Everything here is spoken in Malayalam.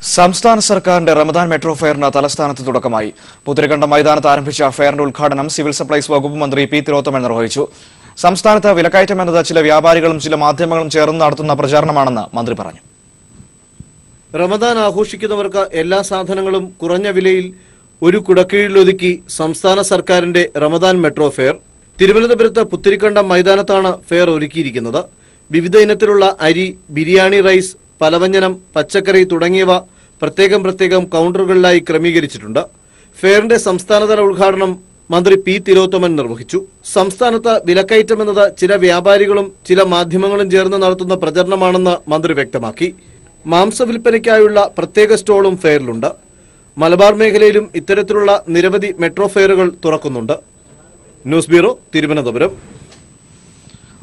സംസ്ഥാന സർക്കാരിന്റെ റമദാൻ മെട്രോ ഫെയറിന് തലസ്ഥാനത്ത് തുടക്കമായി. പുത്തിരിക്കണ്ടം മൈതാനത്ത് ആരംഭിച്ച ഫെയറിന്റെ ഉദ്ഘാടനം സിവിൽ സപ്ലൈസ് വകുപ്പ് മന്ത്രി പി തിലോത്തമൻ നിർവഹിച്ചു. സംസ്ഥാനത്ത് വിലക്കയറ്റം എന്നത് ചില വ്യാപാരികളും ചില മാധ്യമങ്ങളും ചേർന്ന് നടത്തുന്ന പ്രചാരണമാണെന്ന് മന്ത്രി പറഞ്ഞു. റമദാൻ ആഘോഷിക്കുന്നവർക്ക് എല്ലാ സാധനങ്ങളും കുറഞ്ഞ വിലയിൽ ഒരു കുടക്കീഴിലൊതുക്കി സംസ്ഥാന സർക്കാരിന്റെ റമദാൻ മെട്രോ ഫെയർ. തിരുവനന്തപുരത്ത് പുത്തിരിക്കണ്ടം മൈതാനത്താണ് ഫെയർ ഒരുക്കിയിരിക്കുന്നത്. വിവിധ ഇനത്തിലുള്ള അരി ബിരിയാണി റൈസ് പലവ്യഞ്ജനം പച്ചക്കറി തുടങ്ങിയവ പ്രത്യേകം പ്രത്യേകം കൗണ്ടറുകളിലായി ക്രമീകരിച്ചിട്ടുണ്ട്. ഫെയറിന്റെ സംസ്ഥാനതല ഉദ്ഘാടനം മന്ത്രി പി തിലോത്തമൻ നിർവഹിച്ചു. സംസ്ഥാനത്ത് വിലക്കയറ്റം എന്നത് ചില വ്യാപാരികളും ചില മാധ്യമങ്ങളും ചേർന്ന് നടത്തുന്ന പ്രചരണമാണെന്ന് മന്ത്രി വ്യക്തമാക്കി. മാംസ വിൽപ്പനയ്ക്കായുള്ള പ്രത്യേക സ്റ്റോളും ഫെയറിലുണ്ട്. മലബാർ മേഖലയിലും ഇത്തരത്തിലുള്ള നിരവധി മെട്രോ ഫെയറുകൾ തുറക്കുന്നുണ്ട്. News bureau Thiruvananthapuram.